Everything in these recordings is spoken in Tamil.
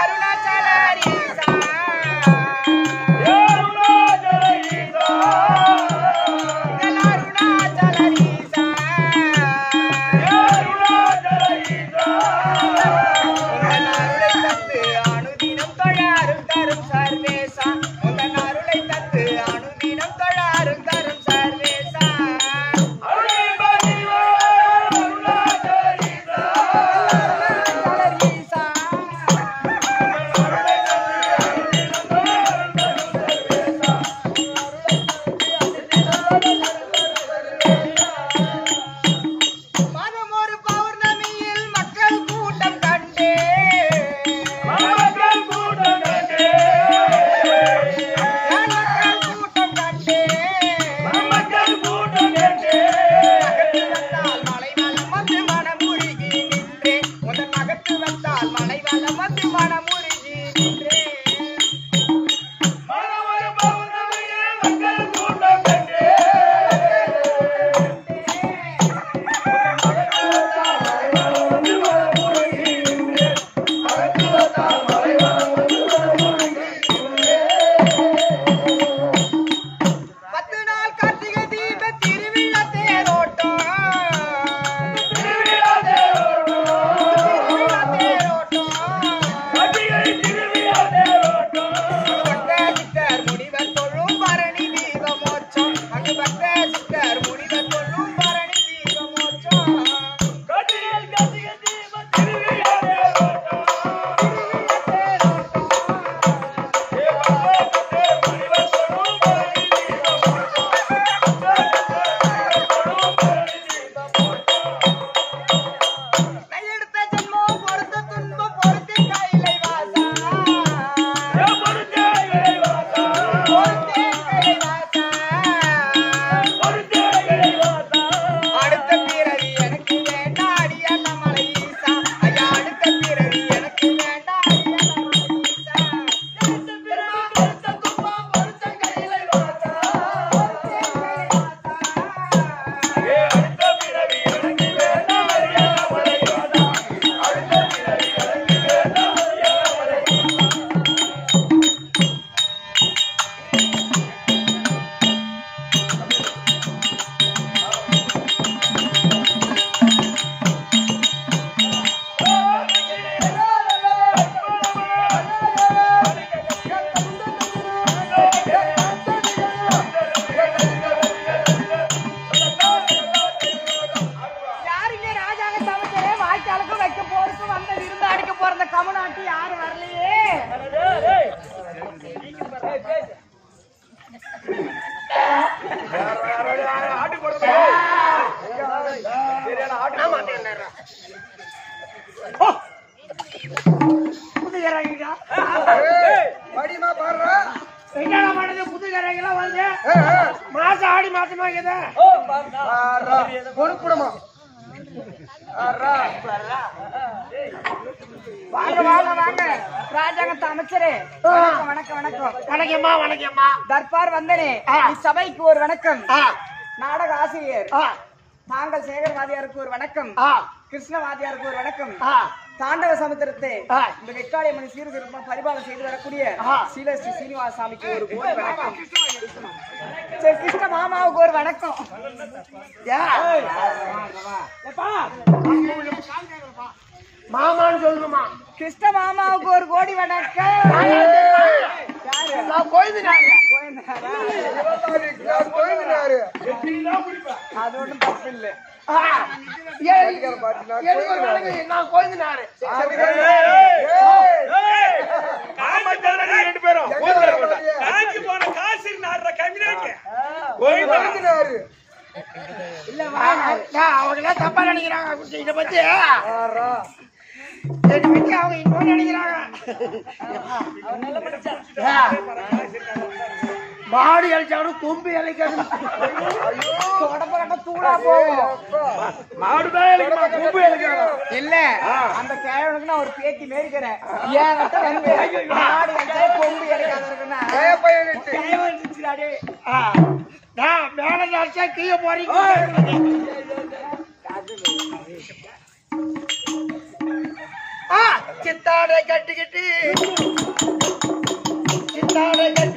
dar una மத்திமான முருகி நின்றே தர்பார் வந்தனே சபைக்கு ஒரு வணக்கம். நாடக ஆசிரியர். தாங்கள் சேகர் வாதியாருக்கு ஒரு வணக்கம் கிருஷ்ணவாதியாருக்கு ஒரு வணக்கம். தாண்டவ சமுத்திரத்தை இந்த வெக்காளிய மணி சீரு பரிபாலனை செய்து வரக்கூடிய சீல ஸ்ரீ ஒரு கோடி வணக்கம். சரி கிருஷ்ண மாமாவுக்கு ஒரு வணக்கம். மாமான்னு சொல்லுமா. கிருஷ்ண மாமாவுக்கு ஒரு கோடி வணக்கம். அது ஒண்ணும் இல்லை நான் கோயந்தினாரு ரெண்டு தப்பா நினைக்கிறாங்க. இத பத்தி இதை பத்தி அவங்க இன்னும் நினைக்கிறாங்க. மாடு இழைச்சாலும் தும்பி இழைக்கிறது உடம்பு தூளா போகும் மாடு தான் இழைக்குமா தும்பி இல்ல அந்த கேழனுக்கு நான் ஒரு பேத்தி மேய்க்கிறேன். ஏன் மாடு வச்சா கொம்பு நான் மேல நினைச்சா கீழே போறீங்க. சித்தாடை கட்டிக்கிட்டு சித்தாடை கட்டி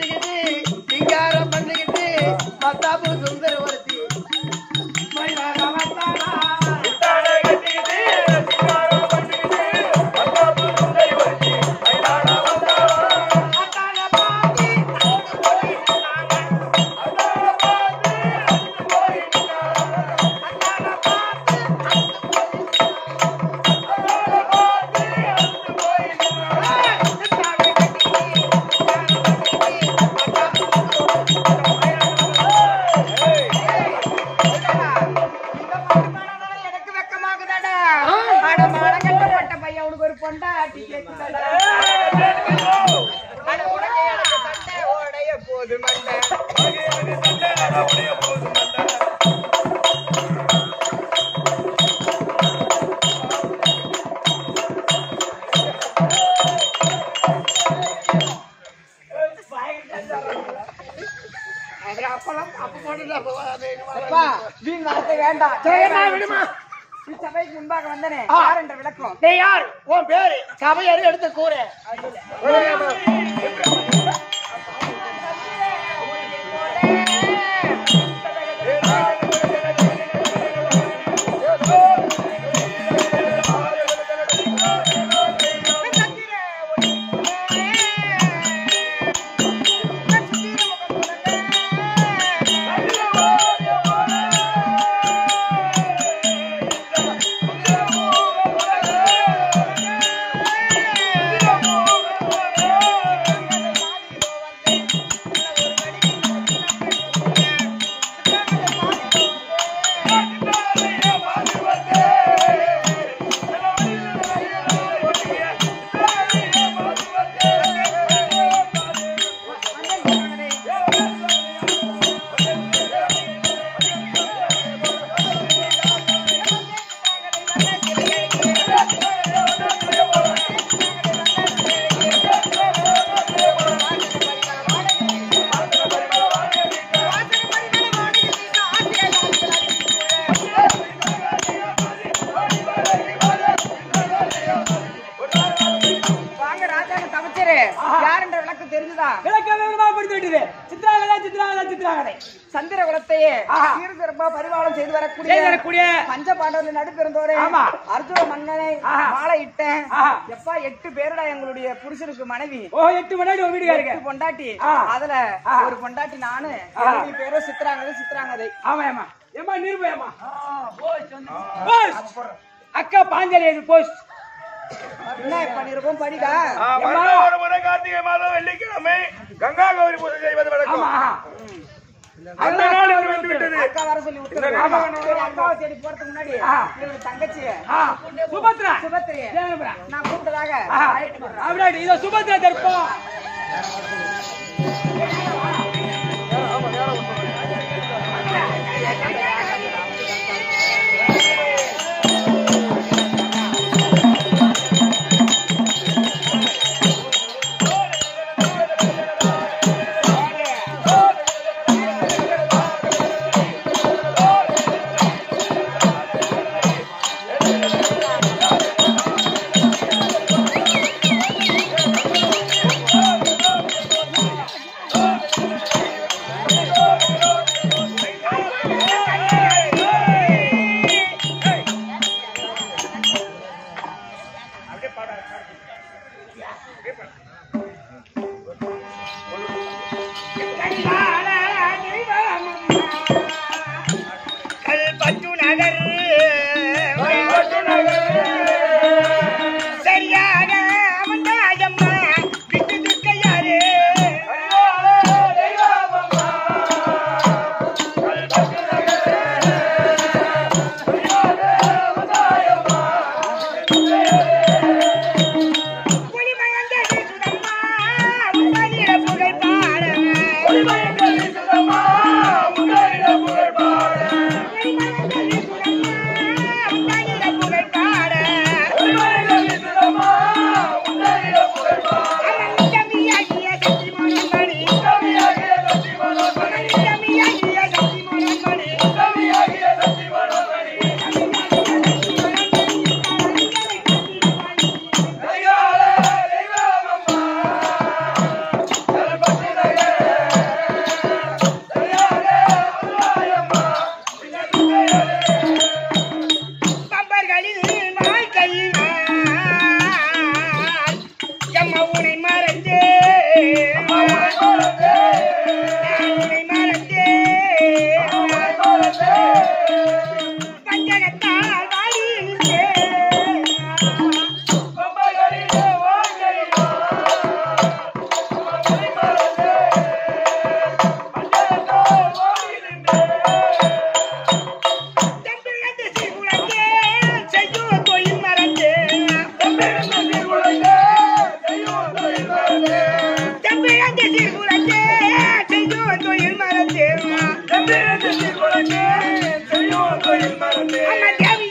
வேண்டாம் விடுமா. சபைக்கு முன்பாக வந்தனே. யார் என்ற விளக்கம்? யார்? உன் பேரு. சபையாரு எடுத்து கூறு? நடுப்பிறந்தோரே ஆமா. அர்ஜுன மன்னனை. மாலை இட்டேன். எப்பா எட்டு பேருடா எங்களுடைய புருஷனுக்கு மனைவி. ஓ எட்டு மணி நேரம் வீட்டுக்காருங்க எட்டு பொண்டாட்டி. அதுல. ஒரு பொண்டாட்டி நானு. என்னுடைய பேரும் சித்ராங்கதை சித்ராங்கதை ஆமா ஏமா ஏமா நிருபயமா அக்கா பாஞ்சலி போஸ்ட் கார்த்திகை மாதம் வெள்ளிக்கிழமை கங்கா கௌரி பூஜை செய்வது வழக்கம். ஆமா. அந்த நாள் வந்து விட்டது. அக்கா வர சொல்லி உத்தரவு அக்காவை தேடி போறதுக்கு முன்னாடி. இவங்க தங்கச்சி சுபத்ரா. தேவபுரா. நான் கூப்பிட்டதாக. அப்படியே இத Subhadra தர்ப்பம். I'm a daddy,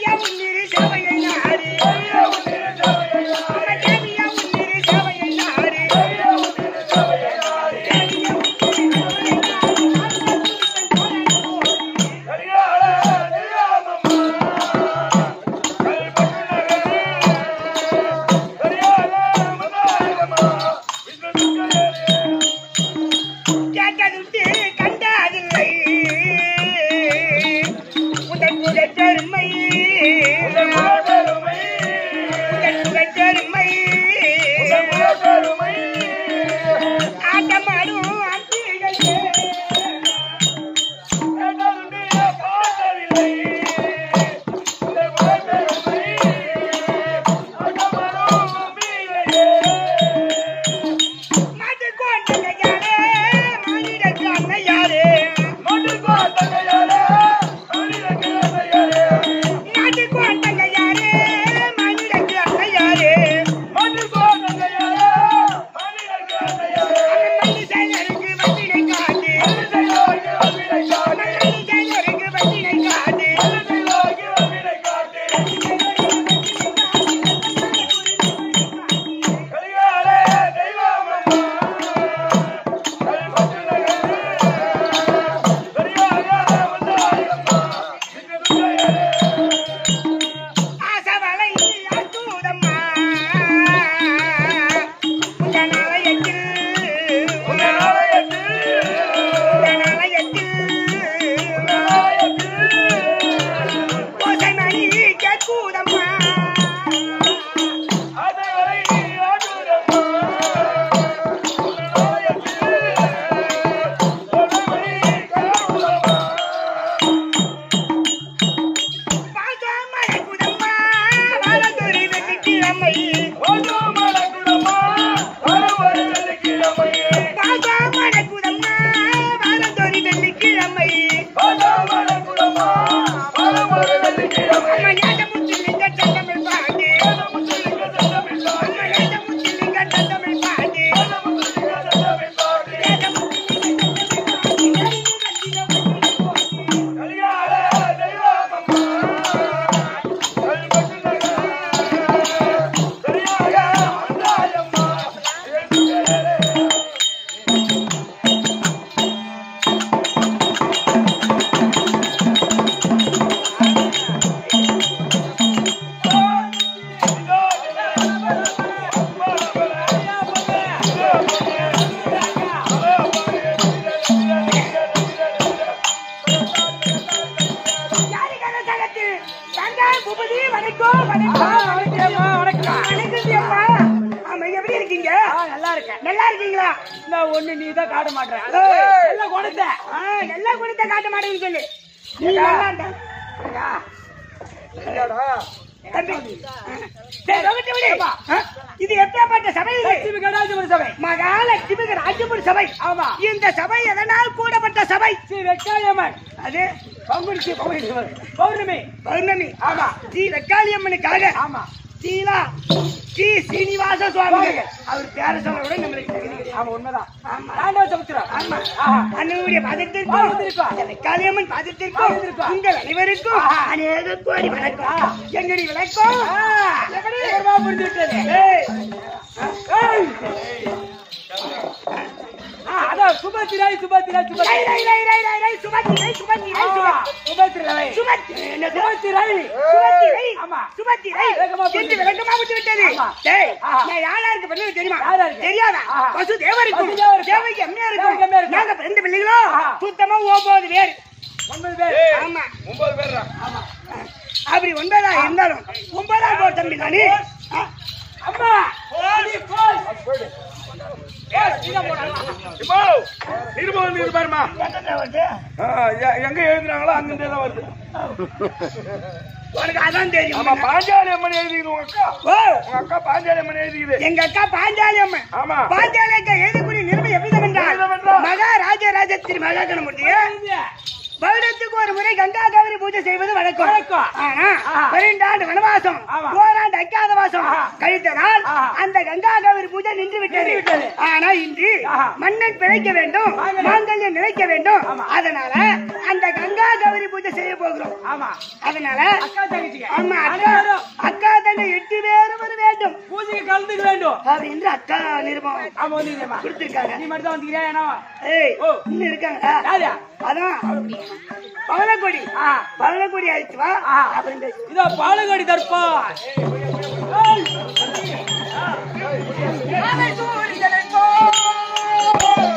Boopathi வணக்கம் வணக்கம். வணக்கம்மா வணக்கம் வணக்கம் ஆமா எப்படி இருக்கீங்க? நல்லா இருக்கேன். நல்லா இருக்கீங்களா? நான் ஒண்ணு நீ தான் காட்ட மாட்டேன். நல்லா கொடுத்த. ஆ, நல்லா குடித்த காட்ட மாட்டேன்னு சொல்லு. இது எப்பேற்பட்ட சபை கடாஜபுர சபை. மகாலட்சுமி ராஜபுர சபை. ஆமா. இந்த சபை எதனால் கூடப்பட்ட சபை? ஸ்ரீ வெக்காளியம்மன் அது பங்குனி பௌர்ணமி பௌர்ணமி. ஆமா. ஸ்ரீ வெக்காளியம்மனுக்காக ஆமா. ஸ்ரீலா ஸ்ரீ சீனிவாச சுவாமி அவர் பேர சொல்ல விட நம்மளுக்கு. ஆமா உண்மைதான். ஆமா. தாண்டவ சமுத்திரம். ஆமா. அண்ணனுடைய பாதத்திற்கும். அந்த வெக்காளியம்மன் பாதத்திற்கும். உங்கள் அனைவருக்கும். அநேக கோடி வணக்கம். எங்கடி? சீக்கிரமா புரிஞ்சு விட்டது அதான் சுபத்திராய் சுபத்திராய் சுபத்திராய் ஆமா, சுமதி. சுபத்திராய் சுமதி, என்னது? சுபத்திராய் சுமதி, ரை. ஆமா. சுமதி, ரை. வேகமா போட்டு என்று விளக்கமா விட்டு விட்டது. நான் யாராருக்கு பிறந்தது தெரியுமா? தெரியாதா? ஆஹா. வசுதேவருக்கும், வசுதேவருக்கும். தேவகி அம்மையாருக்கும். தேவகி அம்மையாருக்கும். நாங்க பிறந்த பிள்ளைகளோ ஆஹா. சுத்தமா ஒன்பது பேர் ஒன்பது பேர் ஆமா ஒன்பது பேர் அப்படி ஒன்பதா இருந்தாலும் ஒன்பதாம் போர் தம்பி நானு அம்மா போடி நிருபம் என்னடா வருது? எங்க எழுதுறாங்களோ அங்கிருந்தே தான் வருது. உனக்கு அதான் தெரியும். ஆமா பாஞ்சாலி அம்மன் எழுதிக்குது உங்க அக்கா. உங்க அக்கா பாஞ்சாலி அம்மன் எழுதிக்குது. எங்க அக்கா பாஞ்சாலி அம்மன். ஆமா. பாஞ்சாலி அக்கா எழுதக்கூடிய என்றால் எவ்விதம் என்றால்? மகாராஜராஜ திரு மகாகணமூர்த்தியே வருடத்துக்கு ஒரு முறை கங்கா கௌரி பூஜை செய்வது வழக்கம் வழக்கம். ஆனா. பன்னெண்டாண்டு வனவாசம். ஓராண்டு அக்காத வாசம் ஆஹா. கழித்த நாள். அந்த கங்கா கௌரி பூஜை நின்று விட்டது. ஆனா இன்று. மன்னன் பிழைக்க வேண்டும் மாங்கல்யம். நிலைக்க வேண்டும். அதனால அந்த கௌரி பூஜை செய்ய போகிறோம் ஆமா அதனால அக்கா தங்கச்சிங்க ஆமா அக்கா அக்கா தன்னை எட்டு பேரும் வர வேண்டும் பூஜைக்கு கலந்துக்க வேண்டும் அப்படின்னு அக்கா நிருபம் ஆமா வந்துக்கிறேம்மா கொடுத்திருக்காங்க நீ மட்டும் தான் வந்துக்கிறியா ஏன்னா ஏய் ஓ. இன்னும் இருக்காங்களா யாரு அதான் பவனக்கொடி பவனக்கொடி ஆயிடுச்சு வா. அப்படின்னு பேசு இதோ பாலகாடி தர்ப்பா வணக்கம்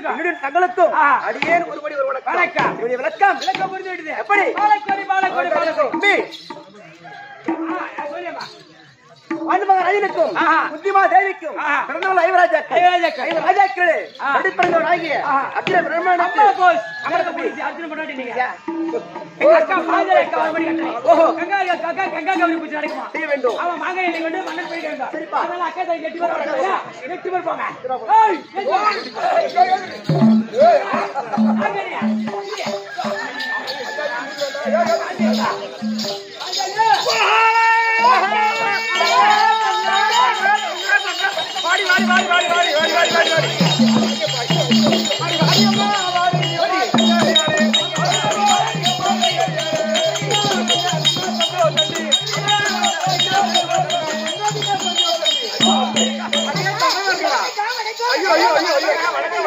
இருக்கான் தங்களுக்கும் அடியேன் ஒரு ஒரு வணக்கம். விளக்கம். விளக்கம் புரிஞ்சு எப்படி? பாலக்கோடி பாலக்கோடி பாலக்கோடி சொல்லி மண்மகன் ரயிலுக்கும் முத்திமா தேவிக்கும் பிறந்தவள் ஐவராஜா ஐவராஜா ராஜாக்களே அடி பிறந்தவன் ஆகிய அர்ஜுன பிரம்மன் அம்மன கோஷ் அம்மன கோஷ் அர்ஜுன கொண்டாடி நீங்க அக்கா பாஜர அக்கா ஒரு கங்கா கங்கா கங்கா கவரி பூச்சி நடக்குமா செய்ய வேண்டும்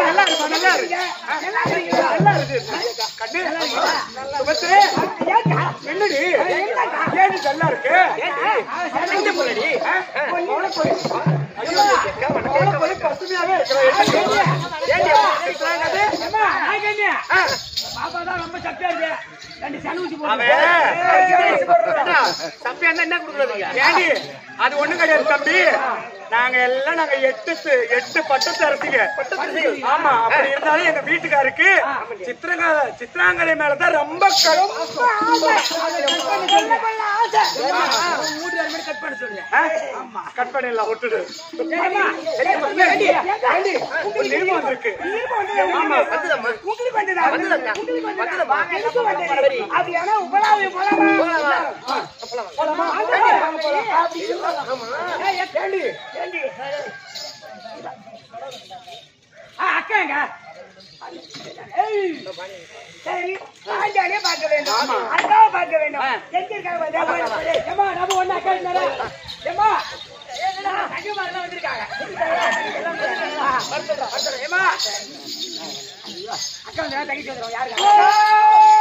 நல்லா இருக்கு நல்லா இருக்கு என்னடி இருக்கு? பசுமையாவே இருக்கிறேன் பாப்பா தான் ரொம்ப சக்தியா இருக்கு. போட்டு ஏண்டி? அது ஒண்ணு கிடையாது தம்பி. நாங்க எல்லாம் நாங்க எட்டு எட்டு பட்டத்து அரசிங்க. ஆமா அப்படி இருந்தாலும் எங்க வீட்டுக்காருக்கு சித்திரங்க சித்திராங்கலை மேலதான் ரொம்ப கட் பண்ண சொல்றேன் கட் பண்ணிடலாம் விட்டுடு ஏம்மா, சரி. அப்படியானா உபலாவி போலாமா? போலாமா? அப்படி ஏண்டி? சரி. ஆண்டாலே பார்க்க வேண்டும். அக்காவை பார்க்க வேண்டும். எங்க இருக்காங்க நம்ம ஒண்ணு அக்கா இருந்தாரா ஏமா வந்திருக்காங்க. அக்கா வந்து தங்கி சொல்றோம் யாருக்கா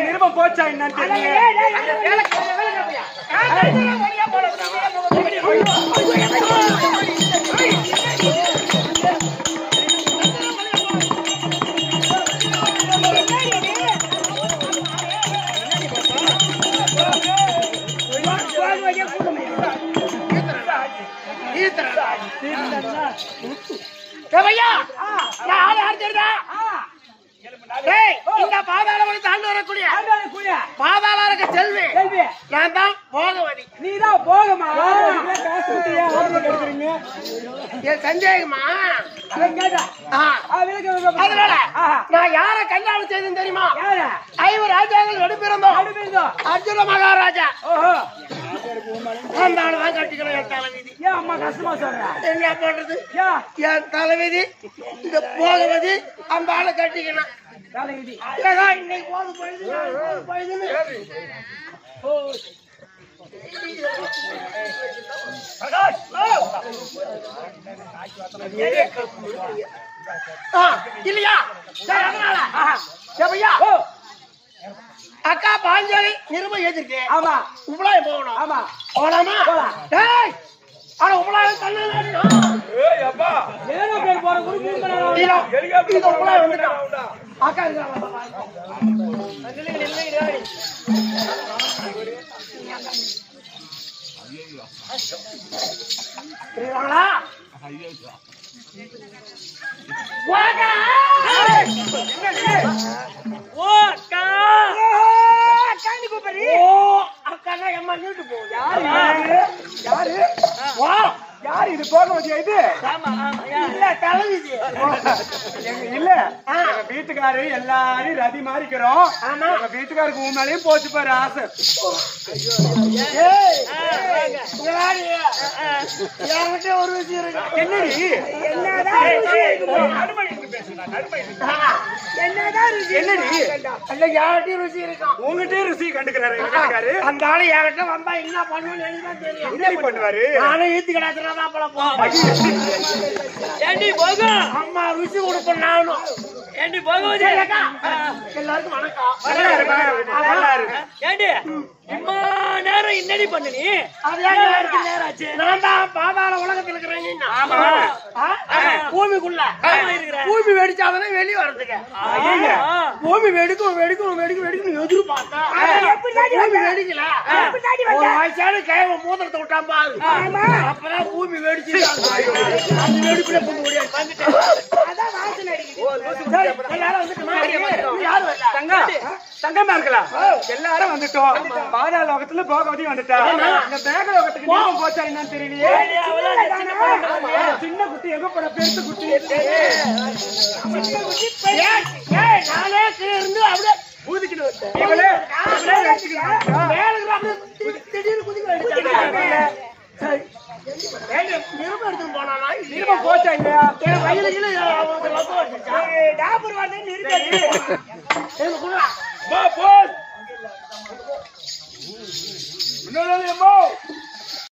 நிருபம் போச்சா என்னன்னு தெரியல என் சந்தேகமா. அதனால. நான் யார கல்யாணம் செய்தேன் தெரியுமா? யாரு? ஐவர் ராஜாக்கள் நடுப்பிறந்தோம். அர்ஜுன மகாராஜா. ஓஹோ. அந்த ஆளு தான் கட்டிக்கணும் என் தலைவிதி. ஏன் அம்மா கஷ்டமா சொல்ற? என்ன பண்றது ஏன் என் தலைவிதி இந்த போகவதி அந்த ஆளை கட்டிக்கணும். தலைவிதி. இன்னைக்கு போது போயிடுதுன்னு. ஆ, இல்லையா சரி அதனால ஓ அக்கா பாஞ்சாலி நிருபம் எழுதிருக்கு ஆமா உப்பளாயம் போகணும் ஆமா போலாமா டேய் ஆனா உப்பளாயம் தண்ணி ஏதோ பேர் போற குரு மூணு மணி வந்துட்டான் அக்கா இருக்காங்க புரியுதாங்களா? வாங்க. ஓ அக்கா! அக்காண்டி கூப்பிடுறீ? ஓ. அக்கா எம்மா நீட்டு போகுது? யாரு? யாரு? வா. யாரு இது இது? ஆமா ஆமா யாரு? இல்ல தலைவிதி. இல்ல. வீட்டுக்காரு எல்லாரும் ரதி மாறிக்கிறோம். ஆமா. எங்க வீட்டுக்காருக்கு உன் மேலயும் போச்சு பாரு ஆசை. என்கிட்ட ஒரு விஷயம் இருக்கு. என்னடி? என்னடி அந்த ஆளு என்கிட்ட வந்தா என்ன தான் தெரியும். என்னடி பண்ணுவாரு? நானும் ஈத்து கிடாச்சுனா போவேன் ஏண்டி போகும் அம்மா ருசி நானும். ஏண்டி போகும் சரி, அக்கா. எல்லாருக்கும் வணக்கம். நல்லா இருக்கு, நல்லா இருக்கு. ஏண்டி? இம்மா நேரம் என்னடி பண்ணு நீ. நேரம் ஆச்சு. நான் தான் பாதாள உலகத்துல. பூமிக்குள்ள. பூமி வெடிச்சாதானே வெளியே வர்றதுக்கு. பூமி வெடிக்கும் வெடிக்கும் வெடிக்கும் வெடிக்கும் எதிர்பார்த்தா. பூமி வெடிக்கல. ஒரு வயசான கேவ மூத்திரத்தை விட்டான் பாரு. அப்பதான் பூமி வெடிச்சு அந்த வெடிப்புல பூமி ஓடியா. தங்கம் இருக்கலாம் எல்லாரும் வந்துட்டோம். பாதாள லோகத்துல போகவதி வந்துட்டா. இந்த மேக லோகத்துக்கு நீங்க போச்சா என்னன்னு தெரியலையே. சின்ன குட்டி எங்க போற பெருசு குட்டி? சின்ன குட்டி நானே கீழே இருந்து அப்படியே ஊதிக்கிட்டு குதிக்க சரி. நிருபம் எடுத்து போனானா? நிருபம் போச்சா